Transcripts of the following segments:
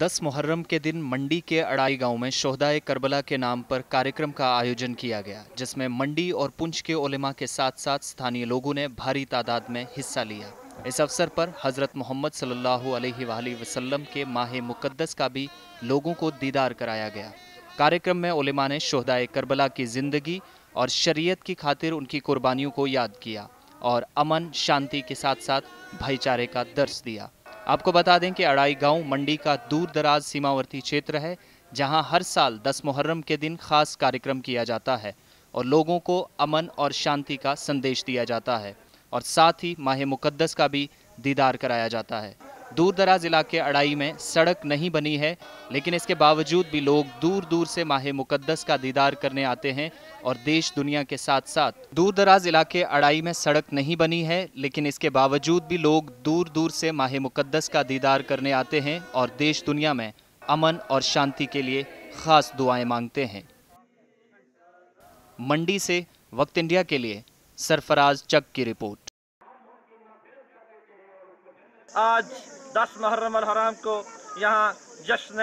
دس محرم کے دن منڈی کے اڑائی گاؤں میں شہدائے کربلا کے نام پر کارکرم کا آیوجن کیا گیا، جس میں منڈی اور پنچ کے علماء کے ساتھ ساتھ ستھانی لوگوں نے بھاری تعداد میں حصہ لیا۔ اس افسر پر حضرت محمد صلی اللہ علیہ وآلہ وسلم کے ماہ مقدس کا بھی لوگوں کو دیدار کرایا گیا۔ کارکرم میں علماء نے شہدائے کربلا کی زندگی اور شریعت کی خاطر ان کی قربانیوں کو یاد کیا اور امن، شانتی کے ساتھ ساتھ بھائی چارے کا درس دیا۔ آپ کو بتا دیں کہ اڑائی گاؤں منڈی کا دور دراز سیماورتی چھیتر ہے، جہاں ہر سال دس محرم کے دن خاص کارکرم کیا جاتا ہے اور لوگوں کو امن اور شانتی کا سندیش دیا جاتا ہے اور ساتھ ہی ماہ مقدس کا بھی دیدار کرایا جاتا ہے۔ دور دراز علاقے اڑائی میں سڑک نہیں بنی ہے، لیکن اس کے باوجود بھی لوگ دور دور سے ماہ مقدس کا دیدار کرنے آتے ہیں اور دیش دنیا کے ساتھ ساتھ دور دراز علاقے اڑائی میں سڑک نہیں بنی ہے، لیکن اس کے باوجود بھی لوگ دور دور سے ماہ مقدس کا دیدار کرنے آتے ہیں اور دیش دنیا میں امن اور شانتی کے لیے خاص دعائیں مانگتے ہیں۔ منڈی سے وقت انڈیا کے لیے سرفراز چک کی رپورٹ۔ آج دس محرم الحرام کو یہاں جشن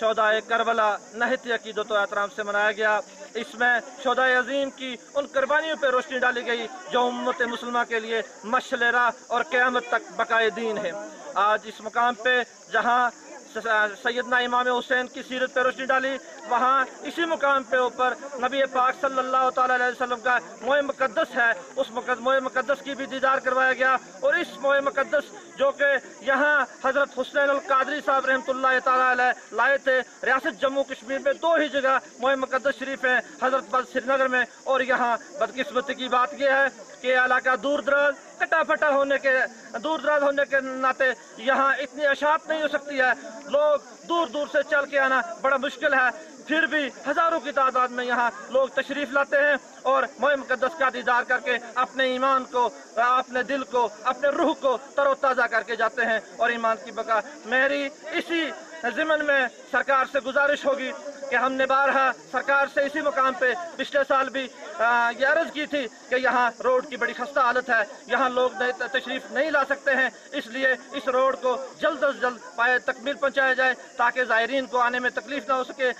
چودہ کربلا نہت عقیدت و احترام سے منایا گیا۔ اس میں چودہ عظیم کی ان قربانیوں پہ روشنی ڈالی گئی جو امت مسلمہ کے لیے مشل راہ اور قیامت تک بقائے دین ہے۔ آج اس مقام پہ جہاں سیدنا امام حسین کی سیرت پہ روشنی ڈالی۔ وہاں اسی مقام پہ اوپر نبی پاک صلی اللہ تعالیٰ علیہ وسلم کا موہ مقدس ہے۔ اس موہ مقدس کی بھی دیدار کروایا گیا۔ اور اس موہ مقدس جو کہ یہاں حضرت حسین القادری صاحب رحمۃ اللہ تعالیٰ علیہ لائے تھے، ریاست جموں کشمیر میں دو ہی جگہ موہ مقدس شریف ہیں، حضرت بل سری نگر میں۔ اور یہاں بدقسمتی کی بات یہ ہے کہ علاقہ دور دراز کٹا پھٹا ہونے کے، دور دراز ہونے کے ناطے یہاں اتنی اشاعت نہیں ہو سکتی ہے۔ لوگ دور دور سے چل کے آنا بڑا مشکل ہے۔ پھر بھی ہزاروں کی تعداد میں یہاں لوگ تشریف لاتے ہیں اور مہم مقدس کا دیدار کر کے اپنے ایمان کو، اپنے دل کو، اپنے روح کو تر و تازہ کر کے جاتے ہیں اور ایمان کی بقا۔ میری اسی ضمن میں سرکار سے گزارش ہوگی کہ ہم نے بارہا سرکار سے اسی مقام پہ پچھلے سال بھی یہ عرض کی تھی کہ یہاں روڈ کی بڑی خستہ حالت ہے، یہاں لوگ تشریف نہیں لا سکتے ہیں، اس لیے اس روڈ کو جلد از جلد پائے تکمیل پہنچایا جائے تاکہ زائرین کو آنے میں تکلیف نہ ہو سکے۔